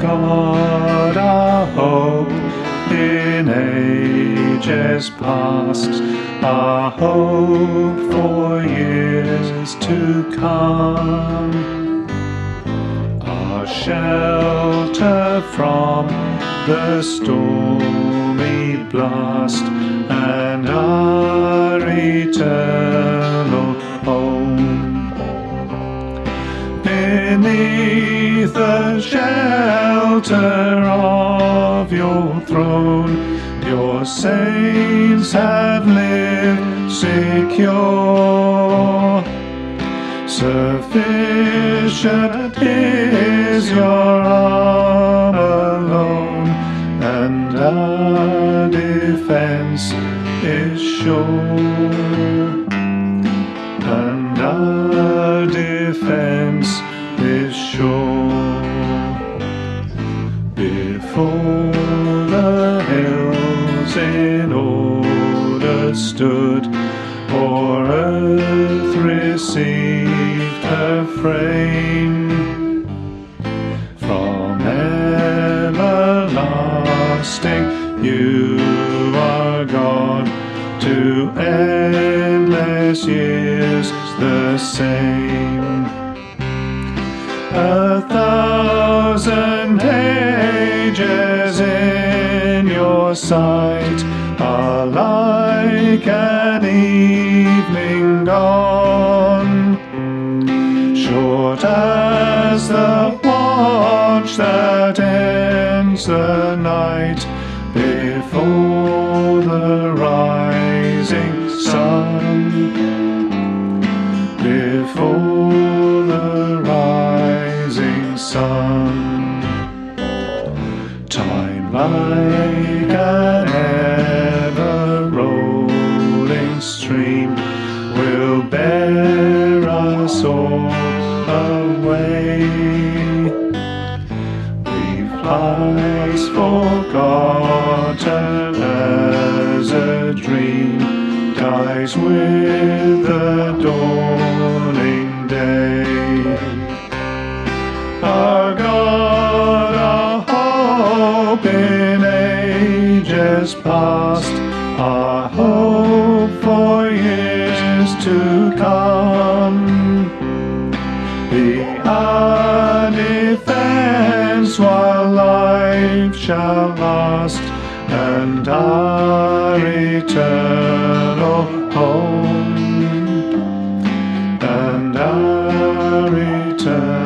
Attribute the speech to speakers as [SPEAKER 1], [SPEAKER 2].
[SPEAKER 1] God, our hope in ages past, our hope for years to come, our shelter from the stormy blast, and our the shelter of your throne, your saints have lived secure. Sufficient is your arm alone, and our defense is sure. Before the hills in order stood, or earth received her frame. From everlasting you are God, to endless years the same. A thousand in sight are like an evening gone, short as the watch that ends the night before like an ever rolling stream will bear us all away. We've lives forgotten as a dream dies with the dawning ages past, our hope for years to come. Be our while life shall last, and our eternal home, and our eternal